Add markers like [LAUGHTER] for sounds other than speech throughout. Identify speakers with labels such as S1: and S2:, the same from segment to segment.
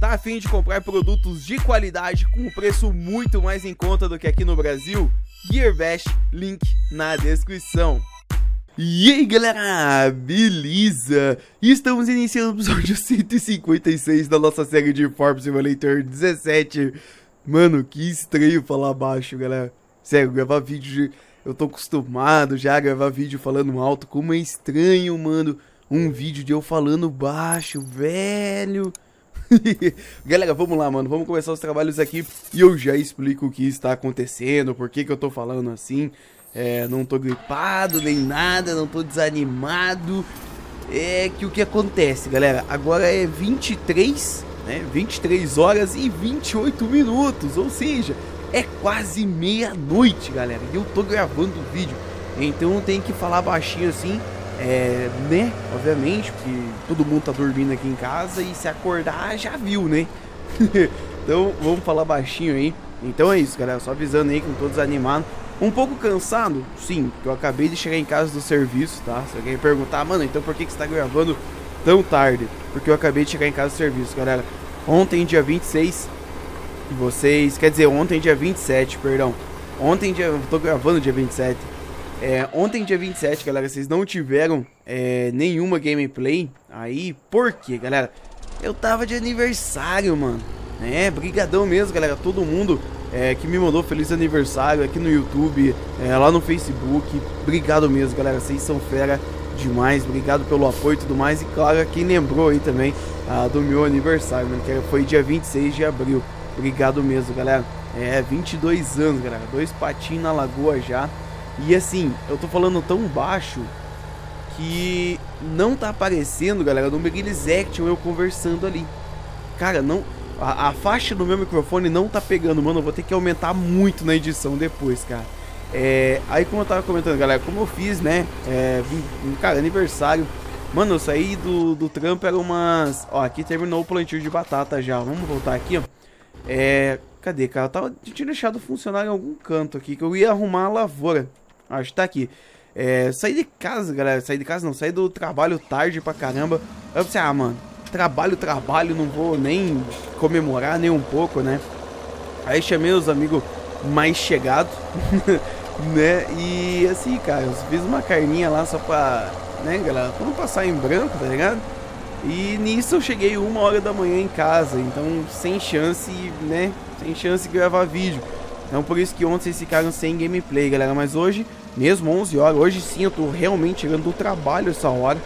S1: Tá afim de comprar produtos de qualidade com um preço muito mais em conta do que aqui no Brasil? Gearbest, link na descrição. E aí galera, beleza? Estamos iniciando o episódio [LAUGHS] 156 da nossa série de Forbes Simulator 17 Mano, que estranho falar baixo, galera Sério, gravar vídeo, eu tô acostumado já a gravar vídeo falando alto Como é estranho, mano, um vídeo de eu falando baixo, velho [LAUGHS] Galera, vamos lá, mano, vamos começar os trabalhos aqui E eu já explico o que está acontecendo, por que que eu tô falando assim é, não tô gripado nem nada, não tô desanimado. É que o que acontece, galera? Agora é 23, né? 23 horas e 28 minutos, ou seja, é quase meia-noite, galera. E eu tô gravando o vídeo, então tem que falar baixinho assim, é, né? Obviamente, porque todo mundo tá dormindo aqui em casa e se acordar já viu, né? [LAUGHS] então vamos falar baixinho aí. Então é isso, galera. Só avisando aí que não tô desanimado. Um pouco cansado, sim, porque eu acabei de chegar em casa do serviço, tá? Se alguém perguntar, mano, então por que, que você tá gravando tão tarde? Porque eu acabei de chegar em casa do serviço, galera. Ontem, dia 26, vocês. Quer dizer, ontem, dia 27, perdão. Ontem, dia. Eu tô gravando dia 27. É, ontem, dia 27, galera, vocês não tiveram é, nenhuma gameplay aí. Por quê, galera? Eu tava de aniversário, mano. É, brigadão mesmo, galera. Todo mundo é, que me mandou feliz aniversário aqui no YouTube, é, lá no Facebook. Obrigado mesmo, galera. Vocês são fera demais. Obrigado pelo apoio e tudo mais. E claro, quem lembrou aí também ah, do meu aniversário, né, que foi dia 26 de abril. Obrigado mesmo, galera. É, 22 anos, galera. Dois patinhos na lagoa já. E assim, eu tô falando tão baixo que não tá aparecendo, galera, no Meguilis Action eu conversando ali. Cara, não, a, a, faixa do meu microfone não tá pegando, mano. Eu vou ter que aumentar muito na edição depois, cara. É, aí como eu tava comentando, galera, como eu fiz, né? É, cara, aniversário. Mano, eu saí do, do trampo, era umas... Ó, aqui terminou o plantio de batata já. Vamos voltar aqui, ó. É... Cadê, cara? Eu tava... tinha deixado funcionar em algum canto aqui, que eu ia arrumar a lavoura. Acho que tá aqui. É... Saí de casa, galera. Saí de casa não, saí do trabalho tarde pra caramba. Eu pensei, ah, mano, trabalho, trabalho, não vou nem comemorar nem um pouco, né? Aí chamei os amigos mais chegados, [LAUGHS] né? E assim, cara, eu fiz uma carninha lá só pra, né, galera, pra não passar em branco, tá ligado? E nisso eu cheguei uma hora da manhã em casa, então sem chance, né? Sem chance de gravar vídeo. Então por isso que ontem vocês ficaram sem gameplay, galera. Mas hoje, mesmo 11 horas, hoje sim eu tô realmente chegando do trabalho essa hora.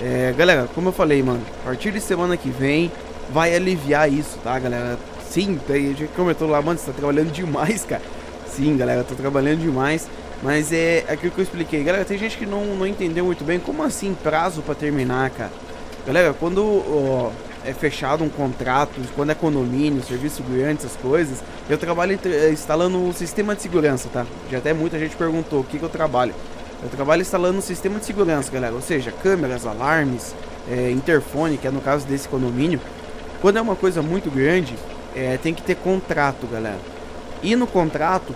S1: É, galera, como eu falei, mano, a partir de semana que vem vai aliviar isso, tá, galera? Sim, a gente comentou lá, mano, você tá trabalhando demais, [LAUGHS] cara. Sim, galera, tô trabalhando demais. Mas é aquilo que eu expliquei. Galera, tem gente que não, não entendeu muito bem. Como assim prazo pra terminar, cara? Galera, quando ó, é fechado um contrato, quando é condomínio, serviço grande, essas coisas, eu trabalho instalando um sistema de segurança, tá? Já até muita gente perguntou o que, que eu trabalho. Eu trabalho instalando um sistema de segurança, galera. Ou seja, câmeras, alarmes, é, interfone, que é no caso desse condomínio. Quando é uma coisa muito grande, é, tem que ter contrato, galera. E no contrato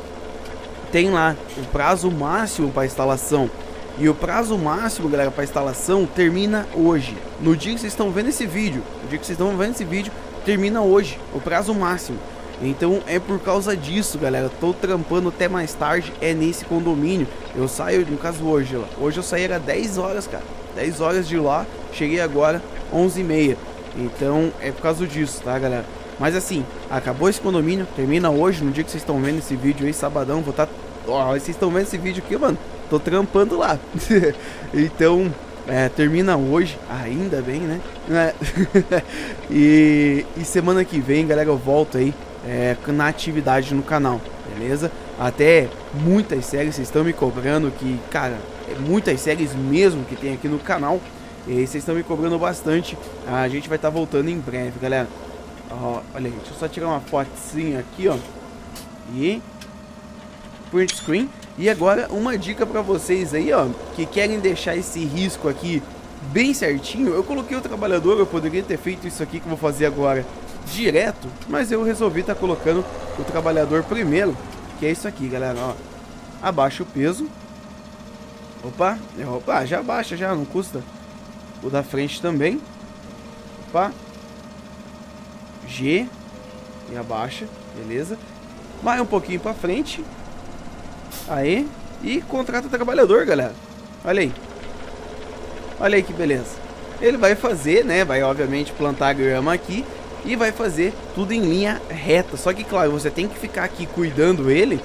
S1: tem lá o prazo máximo para instalação. E o prazo máximo, galera, para instalação termina hoje. No dia que vocês estão vendo esse vídeo, no dia que vocês estão vendo esse vídeo, termina hoje, o prazo máximo. Então é por causa disso, galera. Tô trampando até mais tarde, é nesse condomínio. Eu saio, no caso hoje, lá. Hoje eu saí era 10 horas, cara. 10 horas de lá, cheguei agora 11 e meia. Então é por causa disso, tá, galera? Mas assim, acabou esse condomínio, termina hoje, no dia que vocês estão vendo esse vídeo aí, sabadão, vou estar... Tá... Vocês estão vendo esse vídeo aqui, mano? Tô trampando lá. [LAUGHS] então, é, termina hoje, ainda bem, né? É. [LAUGHS] e, e semana que vem, galera, eu volto aí é, na atividade no canal, beleza? Até muitas séries vocês estão me cobrando que, cara, é muitas séries mesmo que tem aqui no canal. E vocês estão me cobrando bastante. A gente vai estar tá voltando em breve, galera. Ó, olha aí, deixa eu só tirar uma fotinha aqui, ó. E print screen. E agora uma dica para vocês aí, ó, que querem deixar esse risco aqui bem certinho. Eu coloquei o trabalhador, eu poderia ter feito isso aqui que eu vou fazer agora direto, mas eu resolvi estar tá colocando o trabalhador primeiro, que é isso aqui, galera, ó. Abaixa o peso. Opa, opa, já abaixa, já, não custa. O da frente também. Opa. G e abaixa, beleza? Vai um pouquinho pra frente. Aí. E contrata trabalhador, galera. Olha aí. Olha aí que beleza. Ele vai fazer, né? Vai obviamente plantar grama aqui e vai fazer tudo em linha reta. Só que, claro, você tem que ficar aqui cuidando ele,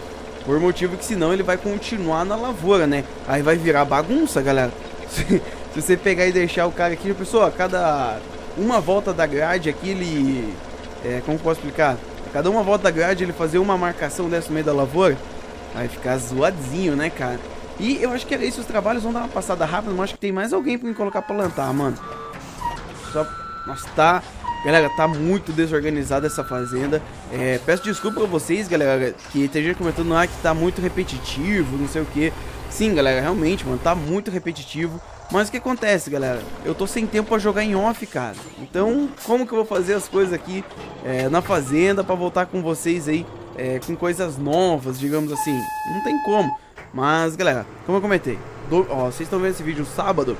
S1: por motivo que senão ele vai continuar na lavoura, né? Aí vai virar bagunça, galera. [LAUGHS] Se, se você pegar e deixar o cara aqui, pessoal, a cada uma volta da grade aqui, ele... É, como posso explicar? A cada uma volta da grade, ele fazer uma marcação dessa no meio da lavoura, vai ficar zoadinho, né, cara? E eu acho que era isso, os trabalhos vão dar uma passada rápida, mas acho que tem mais alguém pra me colocar pra plantar, mano. Só... Nossa, tá... Galera, tá muito desorganizada essa fazenda. É, peço desculpa pra vocês, galera, que tem gente comentando lá que tá muito repetitivo, não sei o que. Sim, galera, realmente, mano, tá muito repetitivo. Mas o que acontece, galera? Eu tô sem tempo pra jogar em off, cara. Então, como que eu vou fazer as coisas aqui é, na fazenda pra voltar com vocês aí é, com coisas novas, digamos assim? Não tem como. Mas, galera, como eu comentei, do, ó, vocês estão vendo esse vídeo sábado.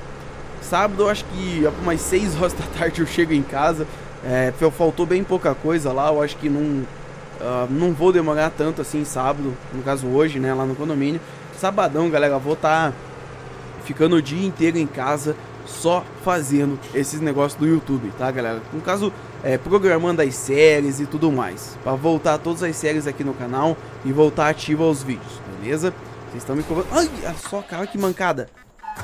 S1: Sábado, acho que umas 6 horas [LAUGHS] da tarde eu chego em casa. É, faltou bem pouca coisa lá, eu acho que não, uh, não vou demorar tanto assim sábado, no caso hoje, né, lá no condomínio. Sabadão, galera, vou estar tá ficando o dia inteiro em casa só fazendo esses negócios do YouTube, tá, galera? No caso, é, programando as séries e tudo mais, para voltar todas as séries aqui no canal e voltar ativo aos vídeos, beleza? Vocês estão me cobrando. Ai, olha só, cara, que mancada.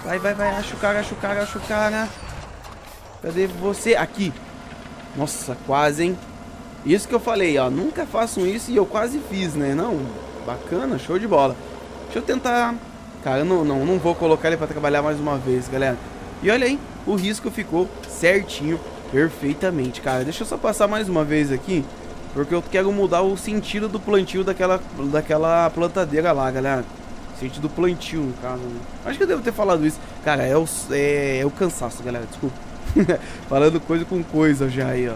S1: Vai, vai, vai, acha o cara, acha o cara, acha o cara. Cadê você? Aqui. Nossa, quase, hein? Isso que eu falei, ó. Nunca façam isso e eu quase fiz, né? Não, bacana, show de bola. Deixa eu tentar... Cara, eu não, não, não vou colocar ele pra trabalhar mais uma vez, galera. E olha aí, o risco ficou certinho, perfeitamente, cara. Deixa eu só passar mais uma vez aqui, porque eu quero mudar o sentido do plantio daquela, daquela plantadeira lá, galera. Sentido do plantio, no caso. Né? Acho que eu devo ter falado isso. Cara, é o, é, é o cansaço, galera. Desculpa. [LAUGHS] Falando coisa com coisa já aí, ó.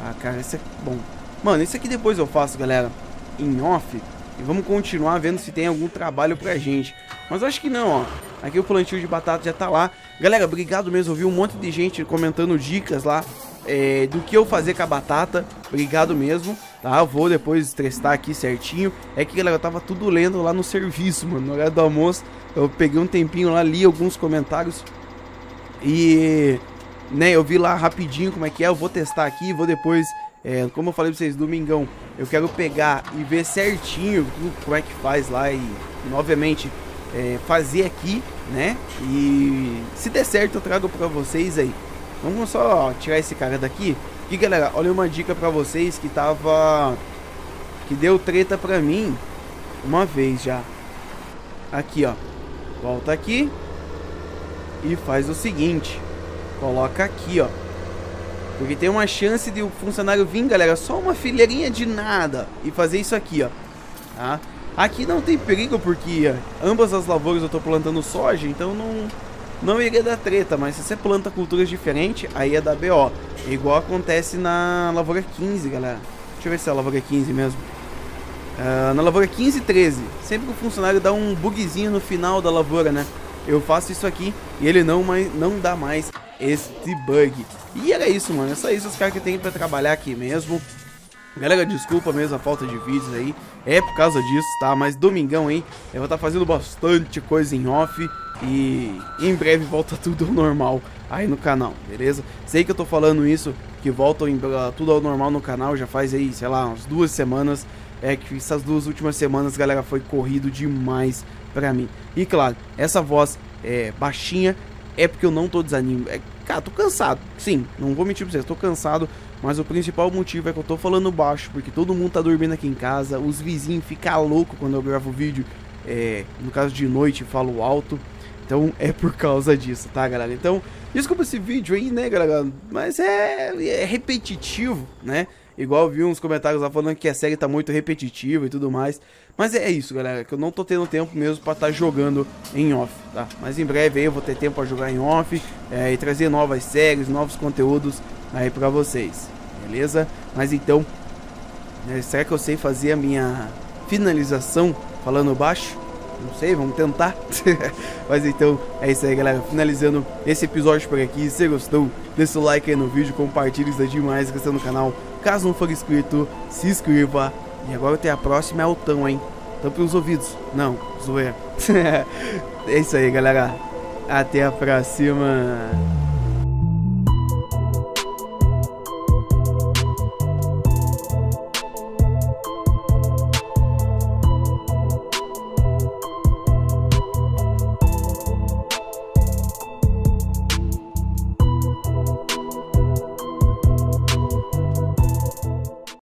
S1: Ah, cara, esse é bom. Mano, isso aqui depois eu faço, galera. Em off. E vamos continuar vendo se tem algum trabalho pra gente. Mas acho que não, ó. Aqui o plantio de batata já tá lá. Galera, obrigado mesmo. Eu vi um monte de gente comentando dicas lá é, do que eu fazer com a batata. Obrigado mesmo, tá? Vou depois testar aqui certinho. É que, galera, eu tava tudo lendo lá no serviço, mano. No horário do almoço, eu peguei um tempinho lá, li alguns comentários. E, né, eu vi lá rapidinho como é que é. Eu vou testar aqui, vou depois... É, como eu falei pra vocês, domingão, eu quero pegar e ver certinho como é que faz lá e, obviamente, é, fazer aqui, né? E se der certo, eu trago pra vocês aí. Vamos só tirar esse cara daqui. Aqui, galera, olha uma dica pra vocês que tava... Que deu treta pra mim uma vez já. Aqui, ó. Volta aqui. E faz o seguinte. Coloca aqui, ó. Porque tem uma chance de o funcionário vir, galera, só uma fileirinha de nada. E fazer isso aqui, ó. Tá? Aqui não tem perigo porque ambas as lavouras eu tô plantando soja, então não não iria dar treta, mas se você planta culturas diferentes, aí é da BO. Igual acontece na lavoura 15, galera. Deixa eu ver se é a lavoura 15 mesmo. Uh, na lavoura 15 e 13, sempre que o funcionário dá um bugzinho no final da lavoura, né? Eu faço isso aqui e ele não, mais, não dá mais este bug. E era isso, mano. É só isso os caras que tem pra trabalhar aqui mesmo. Galera, desculpa mesmo a falta de vídeos aí. É por causa disso, tá? Mas domingão, hein? Eu vou estar tá fazendo bastante coisa em off. E em breve volta tudo ao normal aí no canal, beleza? Sei que eu tô falando isso, que volta tudo ao normal no canal, já faz aí, sei lá, umas duas semanas. É que essas duas últimas semanas, galera, foi corrido demais pra mim. E claro, essa voz é baixinha é porque eu não tô desanimado. É, cara, tô cansado. Sim, não vou mentir pra vocês, tô cansado. Mas o principal motivo é que eu tô falando baixo, porque todo mundo tá dormindo aqui em casa. Os vizinhos ficam loucos quando eu gravo vídeo. É, no caso de noite, falo alto. Então é por causa disso, tá, galera? Então, desculpa esse vídeo aí, né, galera? Mas é, é repetitivo, né? Igual eu vi uns comentários lá falando que a série tá muito repetitiva e tudo mais. Mas é isso, galera, que eu não tô tendo tempo mesmo pra estar tá jogando em off, tá? Mas em breve aí eu vou ter tempo pra jogar em off é, e trazer novas séries, novos conteúdos aí pra vocês, beleza? Mas então, né, será que eu sei fazer a minha finalização falando baixo? Não sei, vamos tentar. [LAUGHS] Mas então, é isso aí, galera. Finalizando esse episódio por aqui. Se gostou, deixa o like aí no vídeo, compartilha isso demais, questão no canal. Caso não for inscrito, se inscreva. E agora tem a próxima é altão, hein? Tampa os ouvidos. Não, zoeira. [LAUGHS] é isso aí, galera. Até a próxima.